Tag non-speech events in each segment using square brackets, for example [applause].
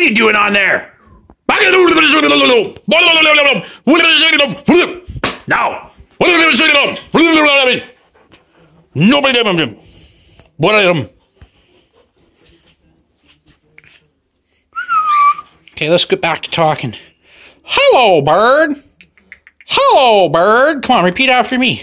are you doing on there? Now. Nobody. What are them? Okay, let's get back to talking. Hello, bird. Hello, bird. Come on, repeat after me.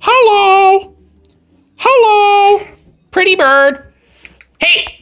Hello. Hello. Pretty bird. Hey!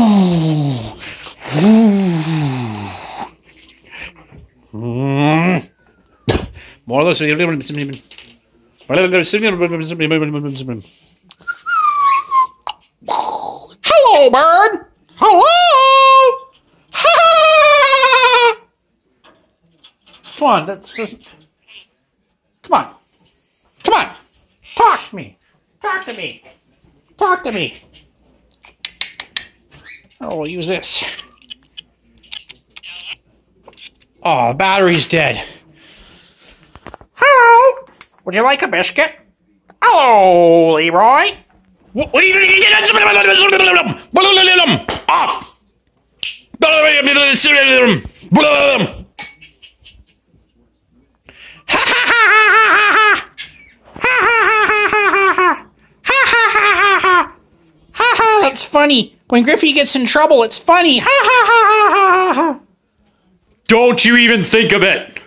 More. Hello, bird. Hello. [laughs] Come on, that's, that's Come on. Come on. Talk to me. Talk to me. Talk to me. Oh, we'll use this. Oh, the battery's dead. Hello. Would you like a biscuit? Hello, Leroy. What are you doing? Off! Ha ha, that's funny. When Griffey gets in trouble, it's funny. Ha ha ha ha ha ha. Don't you even think of it!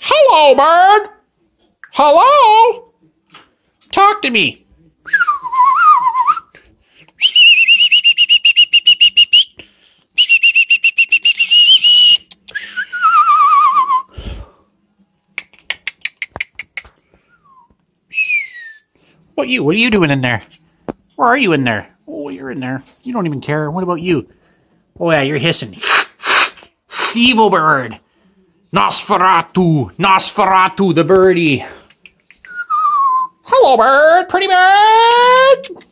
Hello, bird. Hello. Talk to me. What you? What are you doing in there? Where are you in there? Oh, you're in there. You don't even care. What about you? Oh yeah, you're hissing. Evil bird. Nosferatu. Nosferatu, the birdie. Hello, bird. Pretty bird.